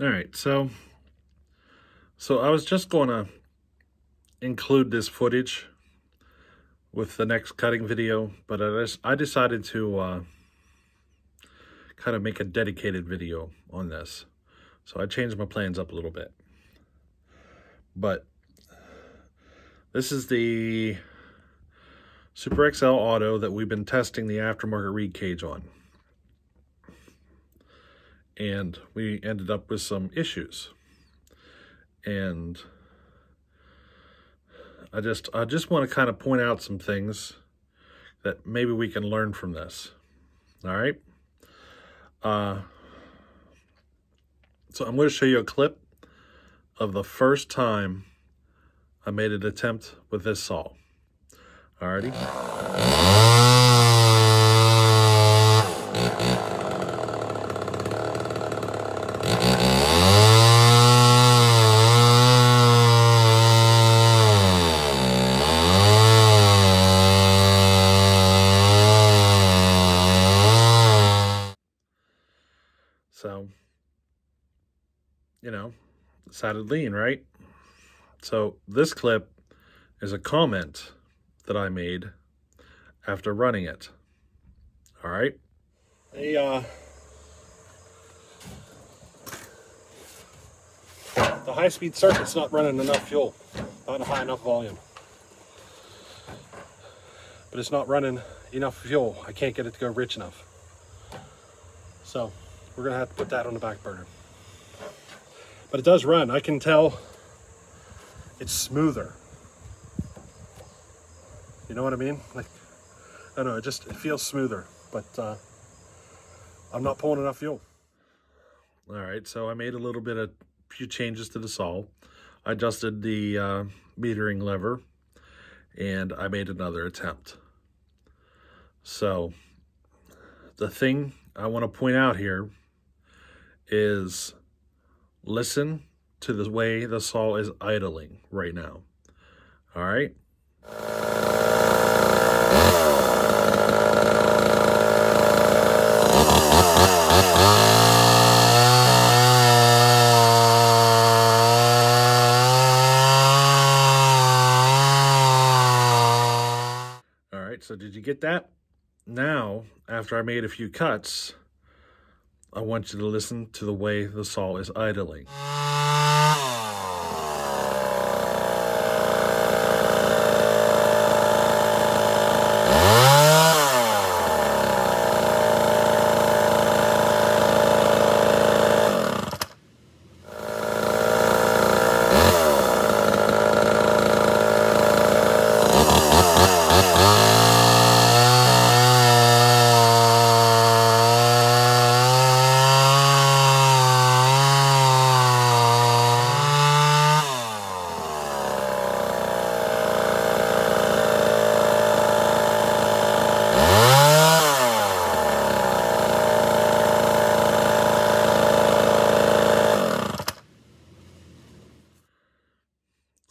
All right, so so I was just going to include this footage with the next cutting video, but I, just, I decided to uh, kind of make a dedicated video on this. So I changed my plans up a little bit. But this is the Super XL Auto that we've been testing the aftermarket reed cage on. And we ended up with some issues. And I just I just want to kind of point out some things that maybe we can learn from this. All right. Uh, so I'm going to show you a clip of the first time I made an attempt with this saw. Alrighty. So, you know, sounded lean, right? So this clip is a comment that I made after running it. All right. Uh, the high-speed circuit's not running enough fuel, not a high enough volume. But it's not running enough fuel. I can't get it to go rich enough. So we're gonna have to put that on the back burner. But it does run. I can tell it's smoother. You know what I mean? Like, I don't know, it just it feels smoother, but uh, I'm not pulling enough fuel. All right, so I made a little bit of few changes to the saw. I adjusted the uh, metering lever, and I made another attempt. So, the thing I want to point out here is listen to the way the saw is idling right now. All right. All right, so did you get that? Now, after I made a few cuts, I want you to listen to the way the saw is idling.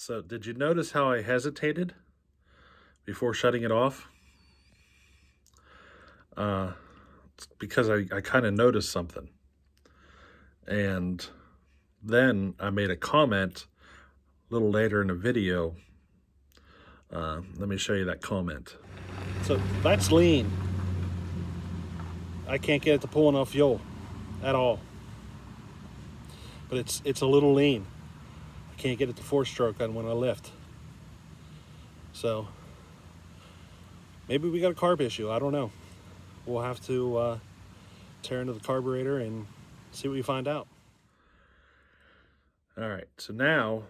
So did you notice how I hesitated before shutting it off? Uh, because I, I kind of noticed something. And then I made a comment a little later in the video. Uh, let me show you that comment. So that's lean. I can't get it to pull enough fuel at all. But it's it's a little lean can't get it to four stroke on when I lift. So maybe we got a carb issue. I don't know. We'll have to uh, tear into the carburetor and see what we find out. All right, so now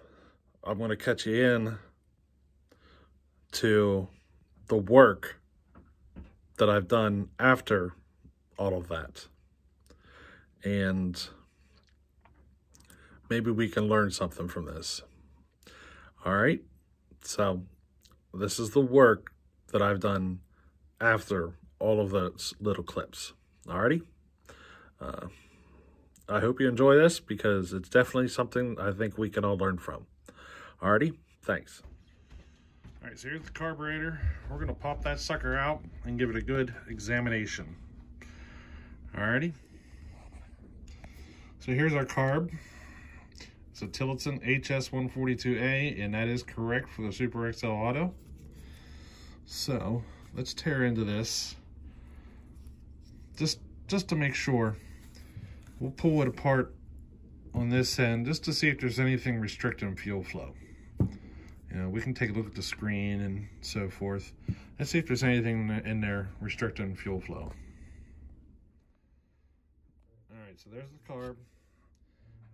I'm going to cut you in to the work that I've done after all of that. And maybe we can learn something from this. All right. So this is the work that I've done after all of those little clips. Alrighty. Uh, I hope you enjoy this because it's definitely something I think we can all learn from. Alrighty. Thanks. All right, so here's the carburetor. We're gonna pop that sucker out and give it a good examination. Alrighty. So here's our carb. It's a Tillotson HS142A, and that is correct for the Super XL Auto. So let's tear into this just just to make sure. We'll pull it apart on this end just to see if there's anything restricting fuel flow. You know, we can take a look at the screen and so forth. Let's see if there's anything in there restricting fuel flow. All right, so there's the carb.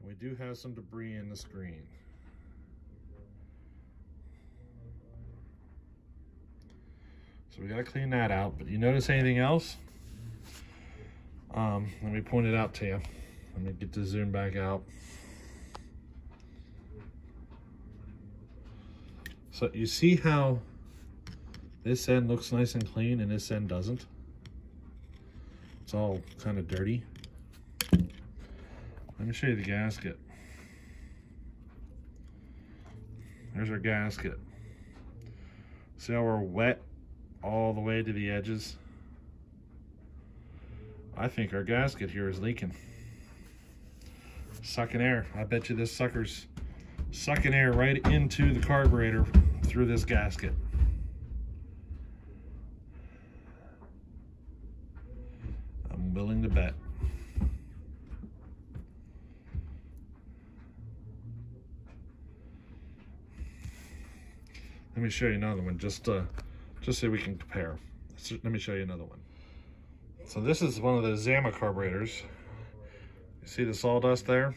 We do have some debris in the screen. So we gotta clean that out, but you notice anything else? Um, let me point it out to you. Let me get the zoom back out. So you see how this end looks nice and clean and this end doesn't? It's all kind of dirty. Let me show you the gasket. There's our gasket. See how we're wet all the way to the edges? I think our gasket here is leaking. Sucking air. I bet you this sucker's sucking air right into the carburetor through this gasket. I'm willing to bet. Let me show you another one, just uh, just so we can compare. Let me show you another one. So this is one of the Zama carburetors. You see the sawdust there?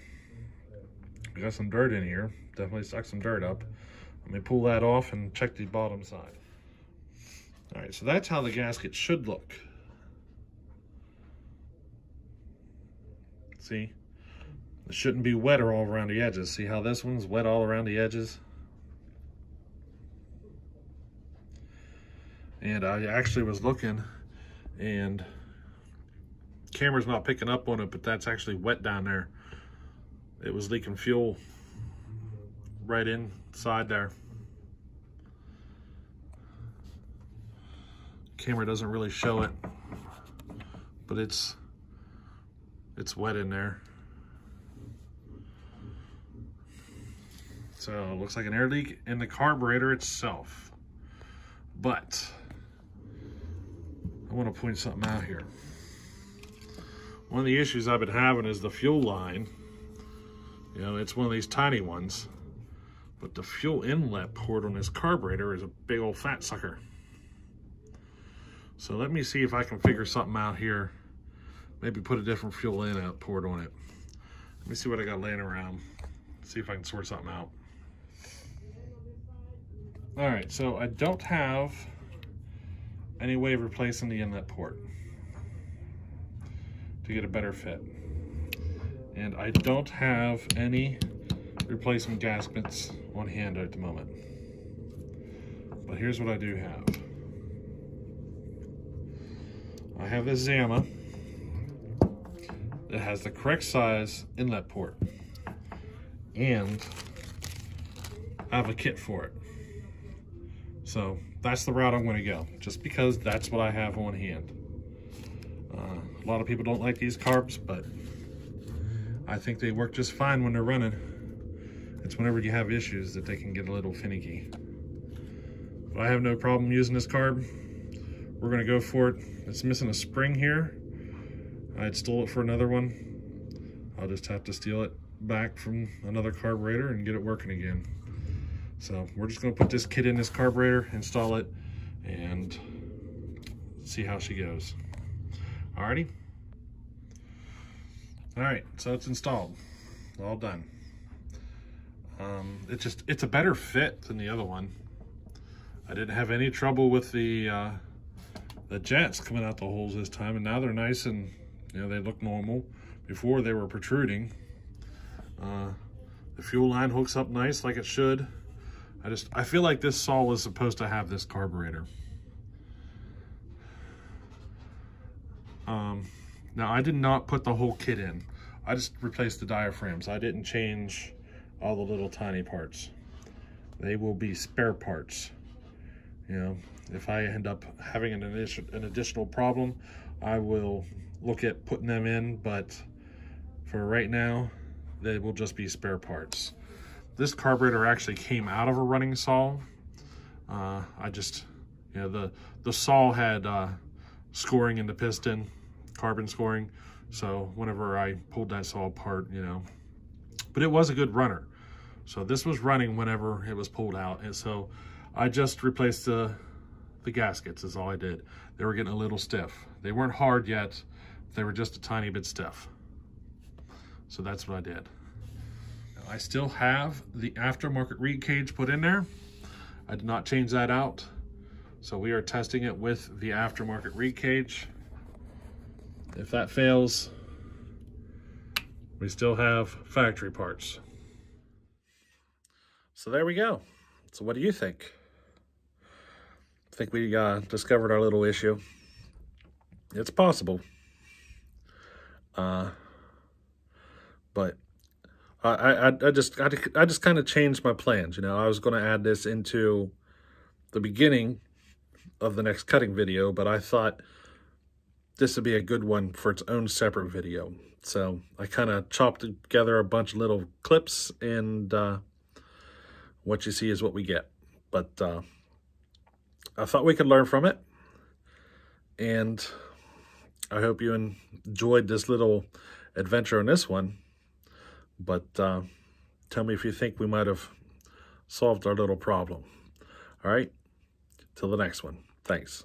We got some dirt in here. Definitely sucked some dirt up. Let me pull that off and check the bottom side. All right, so that's how the gasket should look. See? It shouldn't be wetter all around the edges. See how this one's wet all around the edges? And I actually was looking and camera's not picking up on it, but that's actually wet down there. It was leaking fuel right inside there. Camera doesn't really show it, but it's it's wet in there. So it looks like an air leak in the carburetor itself. But want to point something out here. One of the issues I've been having is the fuel line. You know, it's one of these tiny ones. But the fuel inlet port on this carburetor is a big old fat sucker. So let me see if I can figure something out here. Maybe put a different fuel inlet port on it. Let me see what I got laying around. See if I can sort something out. All right, so I don't have any way of replacing the inlet port to get a better fit. And I don't have any replacement gaskets on hand at the moment. But here's what I do have. I have this Zama that has the correct size inlet port. And I have a kit for it. So that's the route I'm going to go, just because that's what I have on hand. Uh, a lot of people don't like these carbs, but I think they work just fine when they're running. It's whenever you have issues that they can get a little finicky. But I have no problem using this carb. We're gonna go for it. It's missing a spring here. I'd stole it for another one. I'll just have to steal it back from another carburetor and get it working again. So we're just gonna put this kit in this carburetor, install it, and see how she goes. Alrighty. All right, so it's installed, all done. Um, it's just, it's a better fit than the other one. I didn't have any trouble with the, uh, the jets coming out the holes this time, and now they're nice and, you know, they look normal. Before they were protruding. Uh, the fuel line hooks up nice like it should. I just, I feel like this saw was supposed to have this carburetor. Um, now I did not put the whole kit in. I just replaced the diaphragms. I didn't change all the little tiny parts. They will be spare parts. You know, if I end up having an, an additional problem, I will look at putting them in, but for right now, they will just be spare parts. This carburetor actually came out of a running saw. Uh, I just, you know, the, the saw had uh, scoring in the piston, carbon scoring. So whenever I pulled that saw apart, you know, but it was a good runner. So this was running whenever it was pulled out. And so I just replaced the, the gaskets is all I did. They were getting a little stiff. They weren't hard yet. They were just a tiny bit stiff. So that's what I did. I still have the aftermarket reed cage put in there. I did not change that out. So we are testing it with the aftermarket reed cage. If that fails, we still have factory parts. So there we go. So what do you think? I think we uh, discovered our little issue. It's possible. Uh, but I, I, I just I, I just kind of changed my plans. You know, I was going to add this into the beginning of the next cutting video, but I thought this would be a good one for its own separate video. So I kind of chopped together a bunch of little clips, and uh, what you see is what we get. But uh, I thought we could learn from it, and I hope you enjoyed this little adventure on this one. But uh, tell me if you think we might have solved our little problem. All right, till the next one. Thanks.